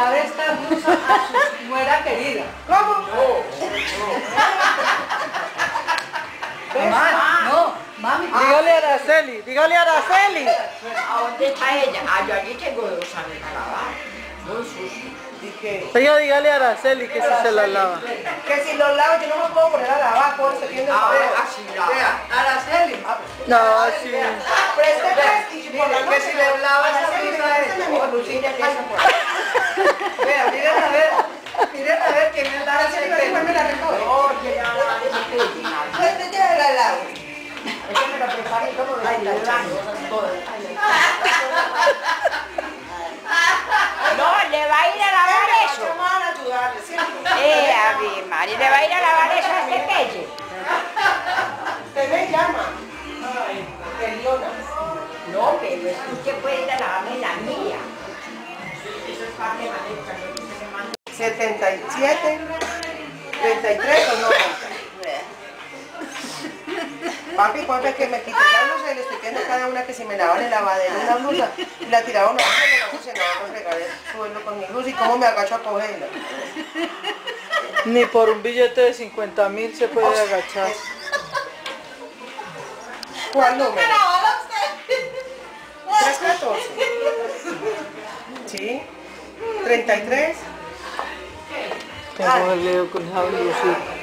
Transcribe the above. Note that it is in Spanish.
lave esta blusa a su nuera querida. ¿Cómo? Mamá, no, mami. Dígale a Araceli, dígale a Araceli. ¿A dónde está ella? Ah, yo allí tengo dos. Muy sucio. Dije, Oiga, dígale a Araceli que si se la lava. Que si los lavo yo no me puedo poner a lavar, por se tiende Ah, el así lava. Vea, Araceli. No, sí. Preste pues, y por la Mire, noche que si le lava esa Araceli, blusa pásame es- mi blusilla que esa por me la recoge. Oye, ya que la. Es me lo preparé como de Ay, la la No, le va a ir a lavar eso. Vamos a ayudarle, ¿cierto? Eh, a ver, Mari, le va a ir a lavar eso a este pelle. Usted me llama. Eliona. No, pero es que usted puede ir a lavarme la mía. Eso es parte de manejo, 77, 33 o 90. Papi, ¿cuánto es que me quité la blusa y le estoy pidiendo a cada una que si me lavan el lavadero una blusa y la tiraba una blusa y la blusa y no voy a regar el suelo con mi blusa y cómo me agacho a cogerla? Ni por un billete de 50 mil se puede agachar. ¿Cuál número? 314. ¿Sí? 33. Tengo el dedo con esa blusita.